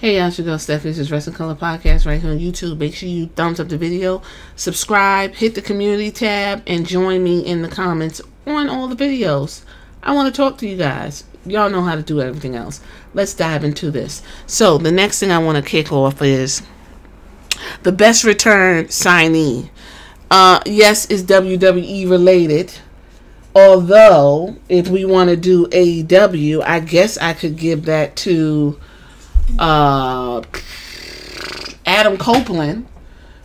Hey, how's your girl Stephanie? This is Wrestling Color Podcast right here on YouTube. Make sure you thumbs up the video, subscribe, hit the community tab, and join me in the comments on all the videos. I want to talk to you guys. Y'all know how to do everything else. Let's dive into this. So, the next thing I want to kick off is the best return signee. Uh, yes, is WWE related. Although, if we want to do AEW, I guess I could give that to uh, Adam Copeland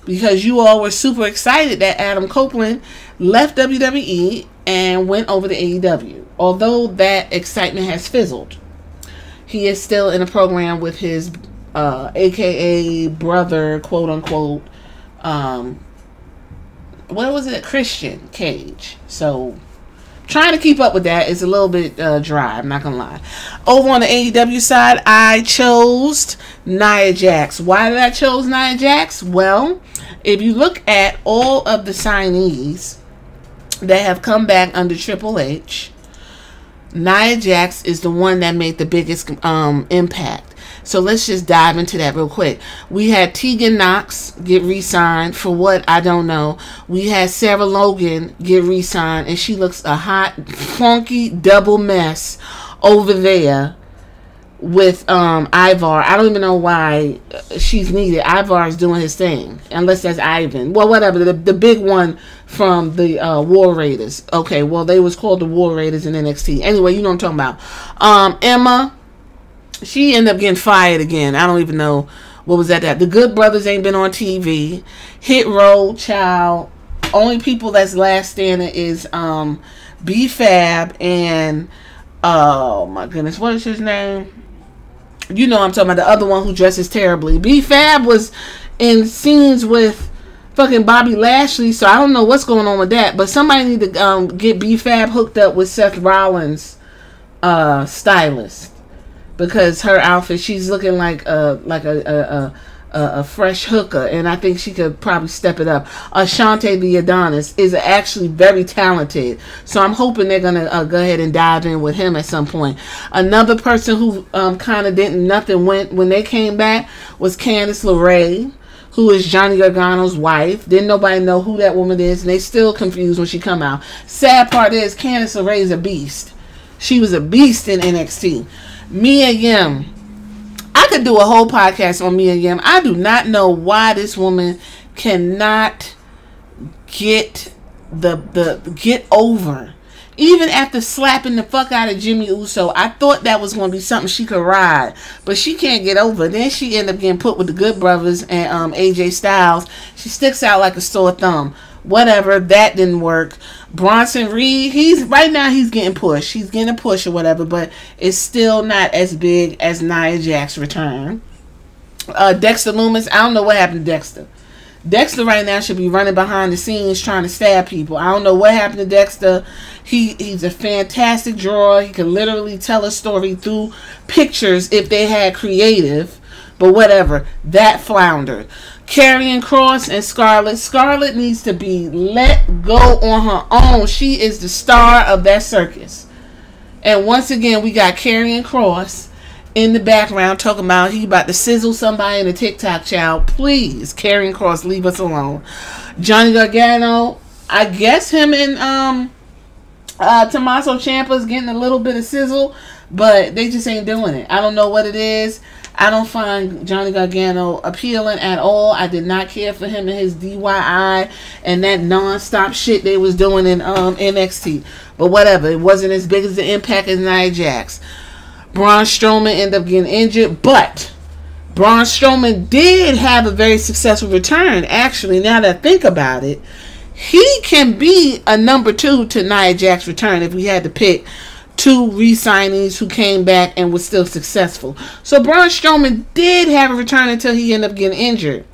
because you all were super excited that Adam Copeland left WWE and went over to AEW. Although that excitement has fizzled, he is still in a program with his uh, AKA brother, quote unquote. Um, what was it? Christian Cage. So trying to keep up with that is a little bit uh, dry. I'm not gonna lie. Over on the AEW side, I chose Nia Jax. Why did I chose Nia Jax? Well, if you look at all of the signees that have come back under Triple H, Nia Jax is the one that made the biggest um, impact. So let's just dive into that real quick. We had Tegan Knox get re-signed for what I don't know. We had Sarah Logan get re-signed, and she looks a hot, funky double mess over there with um Ivar. I don't even know why she's needed. Ivar is doing his thing, unless that's Ivan. Well, whatever. The, the big one from the uh, War Raiders. Okay, well they was called the War Raiders in NXT. Anyway, you know what I'm talking about. Um, Emma she ended up getting fired again. I don't even know what was that. That the Good Brothers ain't been on TV. Hit Row Child. Only people that's last standing is um B Fab and oh my goodness, what is his name? You know I'm talking about the other one who dresses terribly. B Fab was in scenes with fucking Bobby Lashley, so I don't know what's going on with that. But somebody need to um, get B Fab hooked up with Seth Rollins' uh, stylist because her outfit she's looking like a like a a, a, a fresh hooker and I think she could probably step it up. Ashante Thee Adonis is actually very talented, so I'm hoping they're gonna uh, go ahead and dive in with him at some point. Another person who um, kind of didn't nothing went when they came back was Candice LeRae who is Johnny Gargano's wife. Didn't nobody know who that woman is, and they still confused when she come out. Sad part is Candice LeRae is a beast. She was a beast in NXT. Mia Yim. I could do a whole podcast on Mia Yim. I do not know why this woman cannot get the the get over. Even after slapping the fuck out of Jimmy Uso, I thought that was going to be something she could ride, but she can't get over. Then she ended up getting put with the Good Brothers and um, AJ Styles. She sticks out like a sore thumb whatever that didn't work bronson reed he's right now he's getting pushed. He's getting a push or whatever but it's still not as big as nia jax's return. Uh, dexter lumis i don't know what happened to dexter. Dexter right now should be running behind the scenes trying to stab people. I don't know what happened to dexter. He he's a fantastic drawer he can literally tell a story through pictures if they had creative but whatever that floundered Karrion Kross and Scarlett. Scarlett needs to be let go on her own. She is the star of that circus. And once again, we got Karrion Kross in the background talking about he about to sizzle somebody in a TikTok child. Please, Karrion Kross, leave us alone. Johnny Gargano, I guess him and um uh Tommaso Ciampa's getting a little bit of sizzle, but they just ain't doing it. I don't know what it is. I don't find Johnny Gargano appealing at all. I did not care for him and his DIY and that non-stop shit they was doing in um, NXT. But whatever, it wasn't as big as the impact as Nia Jax. Braun Strowman ended up getting injured, but Braun Strowman did have a very successful return. Actually, now that I think about it, he can be a number two to Nia Jax's return if we had to pick two re-signees who came back and was still successful. So Braun Strowman did have a return until he ended up getting injured.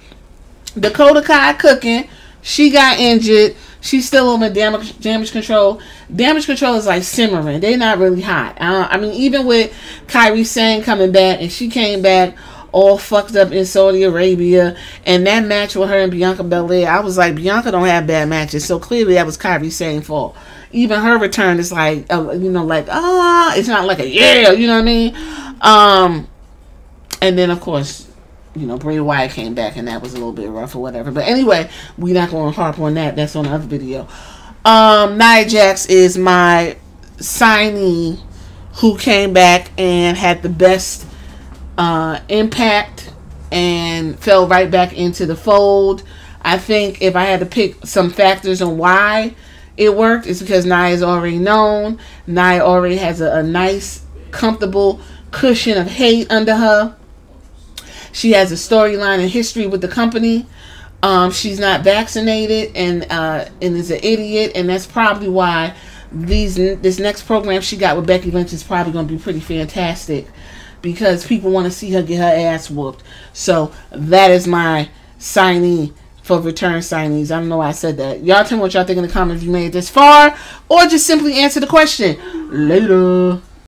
Dakota Kai cooking, she got injured. She's still on the damage damage control. Damage control is like simmering. They're not really hot. Uh, I mean, even with Kairi Sane coming back, and she came back all fucked up in Saudi Arabia, and that match with her and Bianca Belair, I was like, Bianca don't have bad matches, so clearly that was Kairi Sane's fault even her return is like, uh, you know, like, ah, it's not like a yeah, you know what I mean? Um, and then of course, you know, Bray Wyatt came back, and that was a little bit rough or whatever. But anyway, we're not going to harp on that. That's on the other video. Um, Nia Jax is my signee who came back and had the best uh, impact and fell right back into the fold. I think if I had to pick some factors on why it worked, it's because Nia is already known. Nia already has a, a nice, comfortable cushion of hate under her. She has a storyline and history with the company. Um, she's not vaccinated and uh, and is an idiot, and that's probably why these this next program she got with Becky Lynch is probably going to be pretty fantastic because people want to see her get her ass whooped. So that is my signee for return signees. I don't know why I said that. Y'all tell me what y'all think in the comments if you made it this far, or just simply answer the question later.